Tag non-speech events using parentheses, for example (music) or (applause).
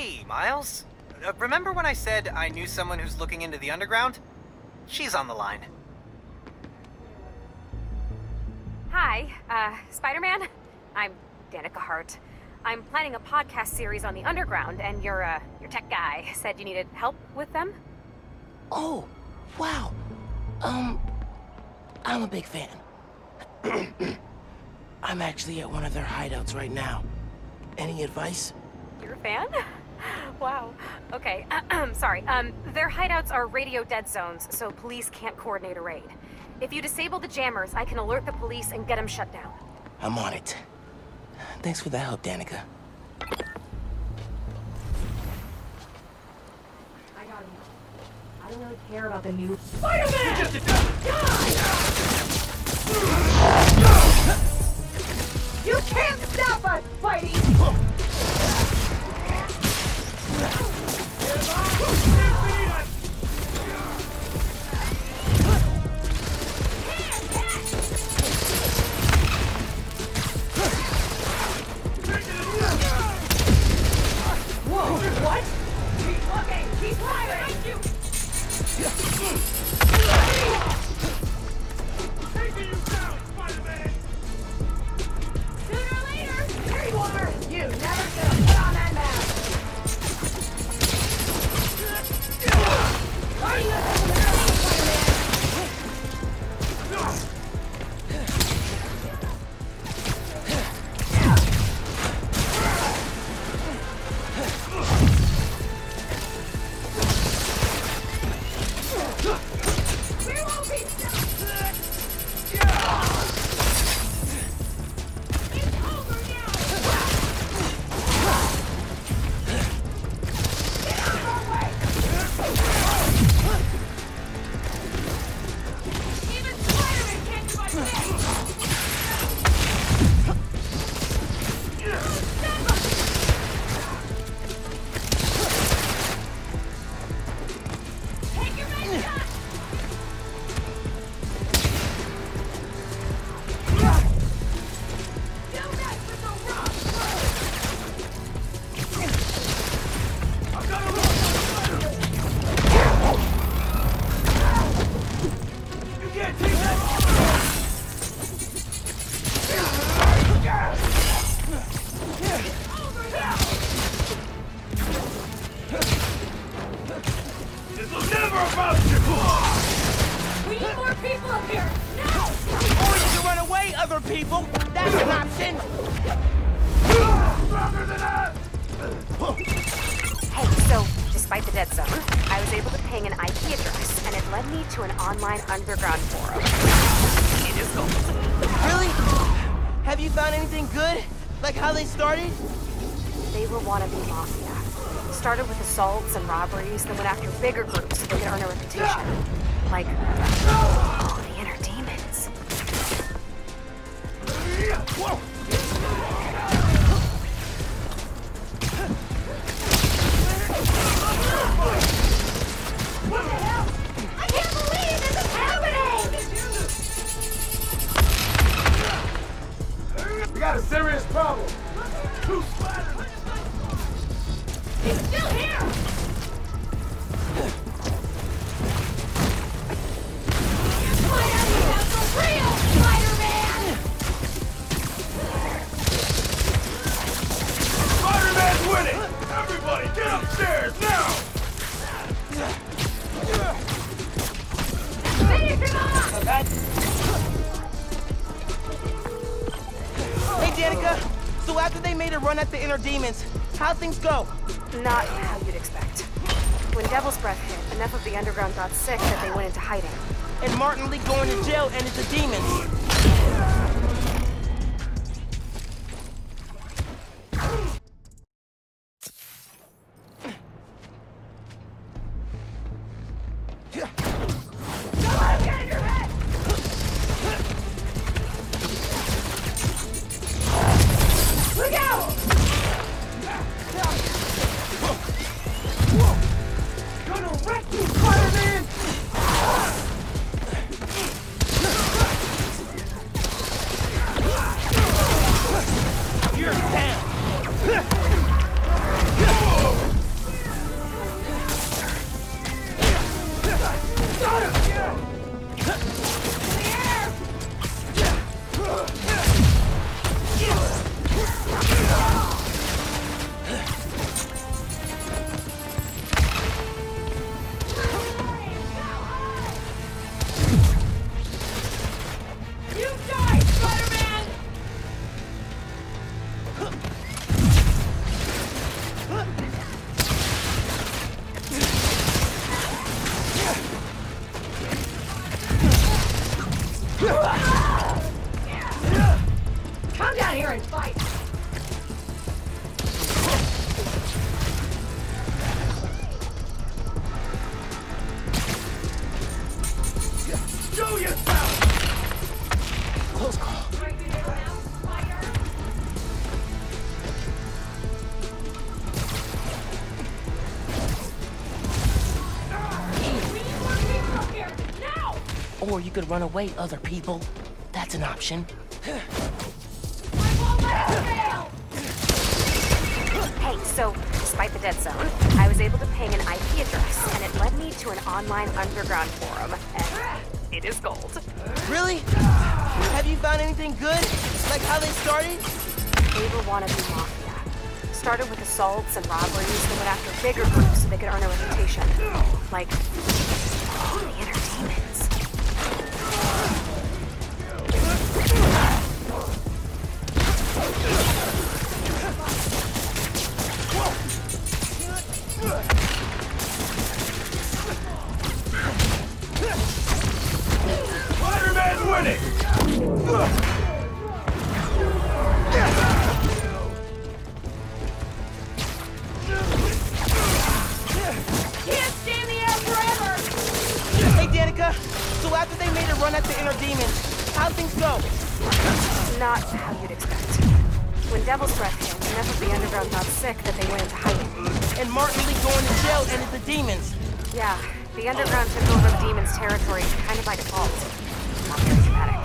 Hey, Miles. Uh, remember when I said I knew someone who's looking into the underground? She's on the line. Hi, uh, Spider-Man. I'm Danica Hart. I'm planning a podcast series on the underground, and your, uh, your tech guy said you needed help with them? Oh, wow. Um, I'm a big fan. (clears throat) I'm actually at one of their hideouts right now. Any advice? You're a fan? Wow. Okay, (clears throat) sorry. Um, their hideouts are radio dead zones, so police can't coordinate a raid. If you disable the jammers, I can alert the police and get them shut down. I'm on it. Thanks for the help, Danica. I got you. I don't really care about the new Spider-Man! You can't stop us, other people! That's an option! Hey, so, despite the dead zone, I was able to ping an IP address, and it led me to an online underground forum. It is gold. Really? Have you found anything good? Like how they started? They were wannabe mafia. Started with assaults and robberies, then went after bigger groups so they could earn a reputation. Like, We got a serious problem. He's still here! So after they made a run at the inner demons, how'd things go? Not how you'd expect. When Devil's Breath hit, enough of the underground got sick that they went into hiding. And Martin Li going to jail and it's the demons. Come down here and fight! Show yourself! Close call. Or you could run away, other people. That's an option. Hey, so despite the dead zone, I was able to ping an IP address, and it led me to an online underground forum, and it is gold. Really? Have you found anything good? Like how they started? They were wannabe mafia. Started with assaults and robberies, then went after bigger groups so they could earn a reputation. Like after they made a run at the inner demons, how'd things go? Not how you'd expect. When Devil's Breath hit, enough of the underground got sick that they went into hiding. And Martin Li going to jail ended the demons. Yeah, the underground took over the demons' territory kind of by default. Not very dramatic.